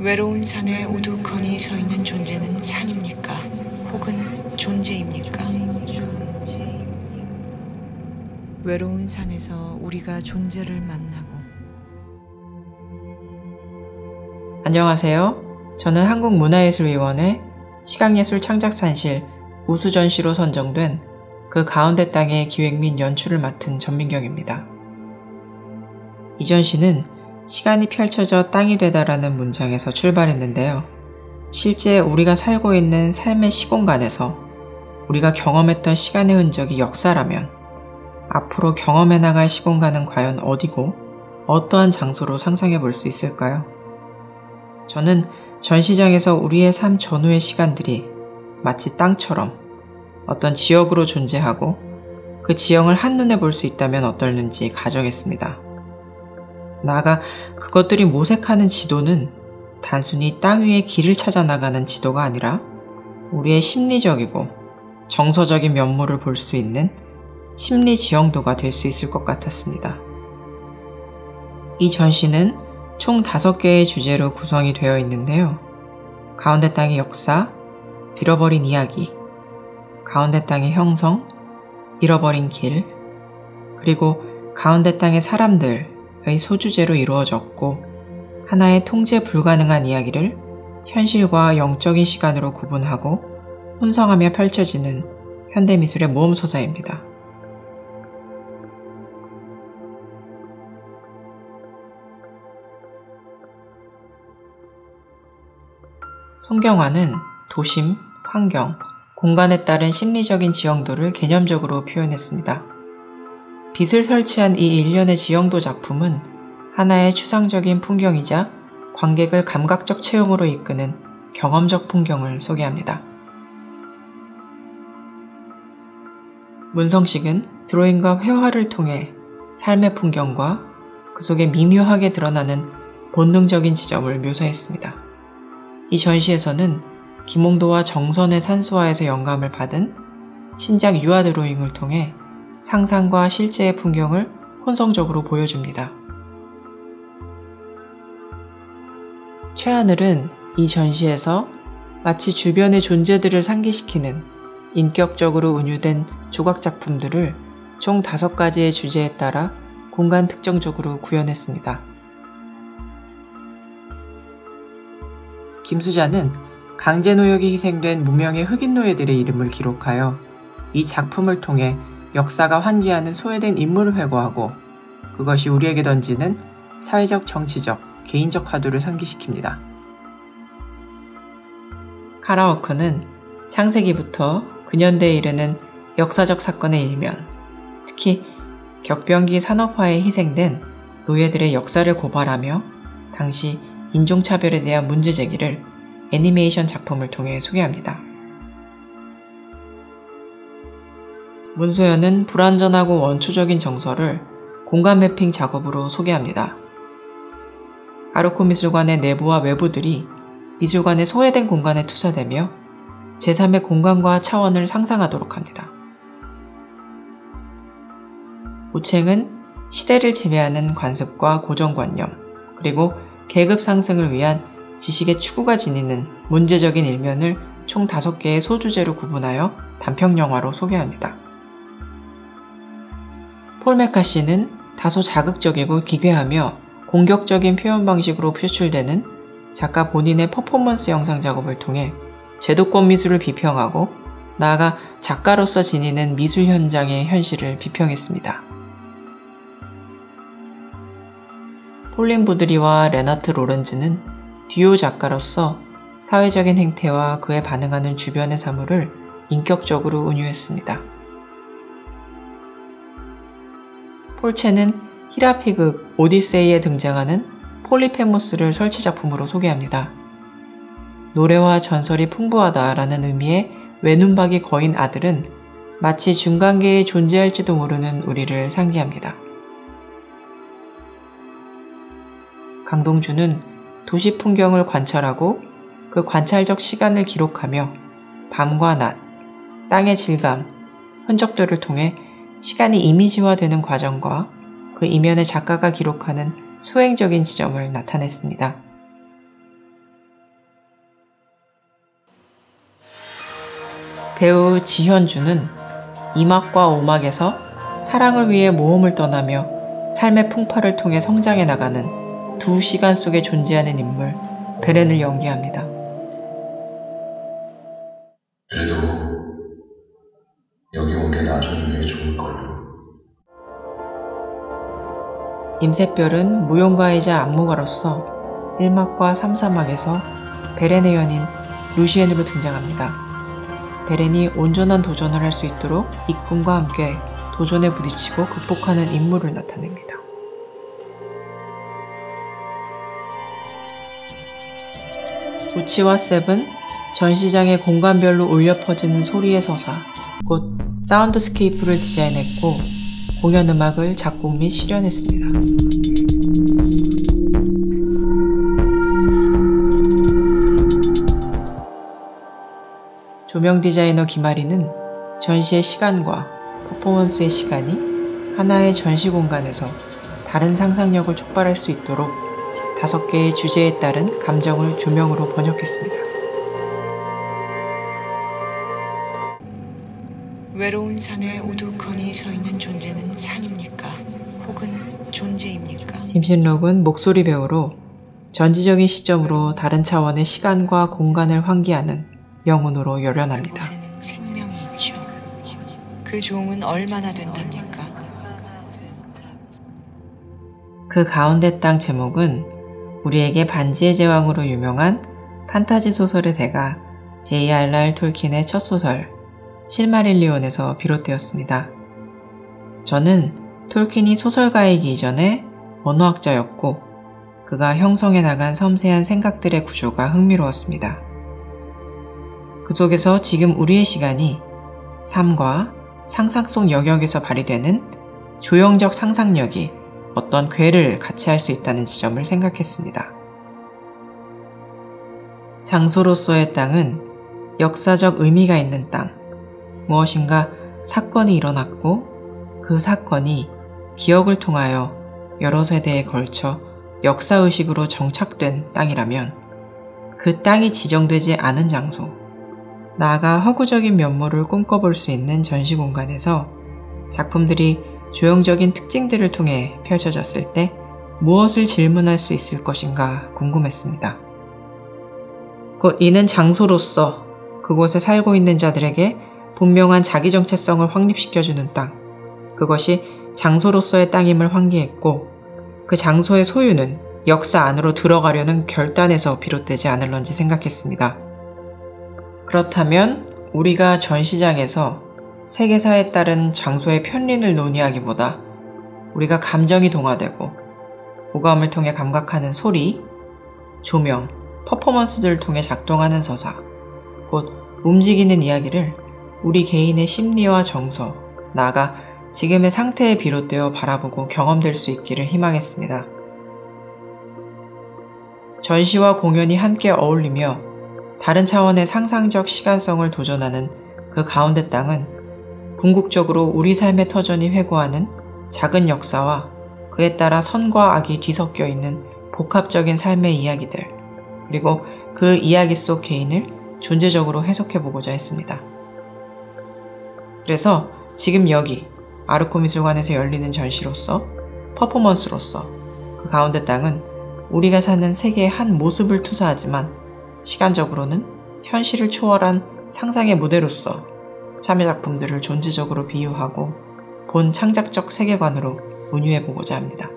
외로운 산에 우두커니 서 있는 존재는 산입니까? 혹은 존재입니까? 외로운 산에서 우리가 존재를 만나고 안녕하세요. 저는 한국문화예술위원회 시각예술 창작산실 우수전시로 선정된 그 가운데 땅의 기획 및 연출을 맡은 전민경입니다. 이 전시는 시간이 펼쳐져 땅이 되다라는 문장에서 출발했는데요. 실제 우리가 살고 있는 삶의 시공간에서 우리가 경험했던 시간의 흔적이 역사라면 앞으로 경험해 나갈 시공간은 과연 어디고 어떠한 장소로 상상해 볼 수 있을까요? 저는 전시장에서 우리의 삶 전후의 시간들이 마치 땅처럼 어떤 지역으로 존재하고 그 지형을 한눈에 볼 수 있다면 어떨는지 가정했습니다. 나아가 그것들이 모색하는 지도는 단순히 땅 위의 길을 찾아 나가는 지도가 아니라 우리의 심리적이고 정서적인 면모를 볼 수 있는 심리 지형도가 될 수 있을 것 같았습니다. 이 전시는 총 5개의 주제로 구성이 되어 있는데요. 가운데 땅의 역사, 잃어버린 이야기, 가운데 땅의 형성, 잃어버린 길, 그리고 가운데 땅의 사람들 의 소주제로 이루어졌고 하나의 통제 불가능한 이야기를 현실과 영적인 시간으로 구분하고 혼성하며 펼쳐지는 현대미술의 모험소사입니다. 송경화는 도심, 환경, 공간에 따른 심리적인 지형도를 개념적으로 표현했습니다. 빛을 설치한 이 일련의 지형도 작품은 하나의 추상적인 풍경이자 관객을 감각적 체험으로 이끄는 경험적 풍경을 소개합니다. 문성식은 드로잉과 회화를 통해 삶의 풍경과 그 속에 미묘하게 드러나는 본능적인 지점을 묘사했습니다. 이 전시에서는 김홍도와 정선의 산수화에서 영감을 받은 신작 유화 드로잉을 통해 상상과 실제의 풍경을 혼성적으로 보여줍니다. 최하늘은 이 전시에서 마치 주변의 존재들을 상기시키는 인격적으로 운유된 조각 작품들을 총 다섯 가지의 주제에 따라 공간 특정적으로 구현했습니다. 김수자는 강제 노역이 희생된 무명의 흑인 노예들의 이름을 기록하여 이 작품을 통해 역사가 환기하는 소외된 인물을 회고하고 그것이 우리에게 던지는 사회적, 정치적, 개인적 화두를 상기시킵니다. 카라워커는 창세기부터 근현대에 이르는 역사적 사건의 일면, 특히 격변기 산업화에 희생된 노예들의 역사를 고발하며 당시 인종차별에 대한 문제 제기를 애니메이션 작품을 통해 소개합니다. 문소연은 불완전하고 원초적인 정서를 공간 매핑 작업으로 소개합니다. 아르코 미술관의 내부와 외부들이 미술관의 소외된 공간에 투사되며 제3의 공간과 차원을 상상하도록 합니다. 우챙은 시대를 지배하는 관습과 고정관념, 그리고 계급 상승을 위한 지식의 추구가 지니는 문제적인 일면을 총 5개의 소주제로 구분하여 단평영화로 소개합니다. 폴 메카시는 다소 자극적이고 기괴하며 공격적인 표현 방식으로 표출되는 작가 본인의 퍼포먼스 영상 작업을 통해 제도권 미술을 비평하고 나아가 작가로서 지니는 미술 현장의 현실을 비평했습니다. 폴린 부드리와 레나트 로렌즈는 듀오 작가로서 사회적인 행태와 그에 반응하는 주변의 사물을 인격적으로 은유했습니다. 폴체는 히라피극 오디세이에 등장하는 폴리페모스를 설치 작품으로 소개합니다. 노래와 전설이 풍부하다라는 의미의 외눈박이 거인 아들은 마치 중간계에 존재할지도 모르는 우리를 상기합니다. 강동주는 도시 풍경을 관찰하고 그 관찰적 시간을 기록하며 밤과 낮, 땅의 질감, 흔적들을 통해 시간이 이미지화되는 과정과 그 이면의 작가가 기록하는 수행적인 지점을 나타냈습니다. 배우 지현주는 이막과 오막에서 사랑을 위해 모험을 떠나며 삶의 풍파를 통해 성장해 나가는 두 시간 속에 존재하는 인물 베렌을 연기합니다. 여기 온게 나중에 왜 좋을걸요. 임세별은 무용가이자 안무가로서 1막과 3, 4막에서 베렌의 연인 루시엔으로 등장합니다. 베렌이 온전한 도전을 할 수 있도록 이꿈과 함께 도전에 부딪히고 극복하는 임무를 나타냅니다. 우치와 셉은 전시장의 공간별로 울려 퍼지는 소리의 서사, 곧 soundscape를 디자인했고 공연 음악을 작곡 및 실현했습니다. 조명 디자이너 김아리는 전시의 시간과 퍼포먼스의 시간이 하나의 전시 공간에서 다른 상상력을 촉발할 수 있도록 다섯 개의 주제에 따른 감정을 조명으로 번역했습니다. 외로운 산에 우두커니 서 있는 존재는 산입니까? 혹은 존재입니까? 김신록은 목소리 배우로 전지적인 시점으로 다른 차원의 시간과 공간을 환기하는 영혼으로 열연합니다. 생명이 있죠. 그 종은 얼마나 된답니까? 그 가운데 땅 제목은 우리에게 반지의 제왕으로 유명한 판타지 소설의 대가 J.R.R. 톨킨의 첫 소설 실마릴리온에서 비롯되었습니다. 저는 톨킨이 소설가이기 이전에 언어학자였고 그가 형성해 나간 섬세한 생각들의 구조가 흥미로웠습니다. 그 속에서 지금 우리의 시간이 삶과 상상 속 영역에서 발휘되는 조형적 상상력이 어떤 괴를 같이 할 수 있다는 지점을 생각했습니다. 장소로서의 땅은 역사적 의미가 있는 땅, 무엇인가 사건이 일어났고 그 사건이 기억을 통하여 여러 세대에 걸쳐 역사의식으로 정착된 땅이라면 그 땅이 지정되지 않은 장소, 나아가 허구적인 면모를 꿈꿔볼 수 있는 전시 공간에서 작품들이 조형적인 특징들을 통해 펼쳐졌을 때 무엇을 질문할 수 있을 것인가 궁금했습니다. 곧 이는 장소로서 그곳에 살고 있는 자들에게 분명한 자기 정체성을 확립시켜주는 땅, 그것이 장소로서의 땅임을 환기했고 그 장소의 소유는 역사 안으로 들어가려는 결단에서 비롯되지 않을런지 생각했습니다. 그렇다면 우리가 전시장에서 세계사에 따른 장소의 편린을 논의하기보다 우리가 감정이 동화되고 오감을 통해 감각하는 소리, 조명, 퍼포먼스들을 통해 작동하는 서사, 곧 움직이는 이야기를 우리 개인의 심리와 정서, 나아가 지금의 상태에 비롯되어 바라보고 경험될 수 있기를 희망했습니다. 전시와 공연이 함께 어울리며 다른 차원의 상상적 시간성을 도전하는 그 가운데 땅은 궁극적으로 우리 삶의 터전이 회고하는 작은 역사와 그에 따라 선과 악이 뒤섞여 있는 복합적인 삶의 이야기들, 그리고 그 이야기 속 개인을 존재적으로 해석해 보고자 했습니다. 그래서 지금 여기 아르코 미술관에서 열리는 전시로서 퍼포먼스로서 그 가운데 땅은 우리가 사는 세계의 한 모습을 투사하지만 시간적으로는 현실을 초월한 상상의 무대로서 참여 작품들을 존재적으로 비유하고 본 창작적 세계관으로 운유해 보고자 합니다.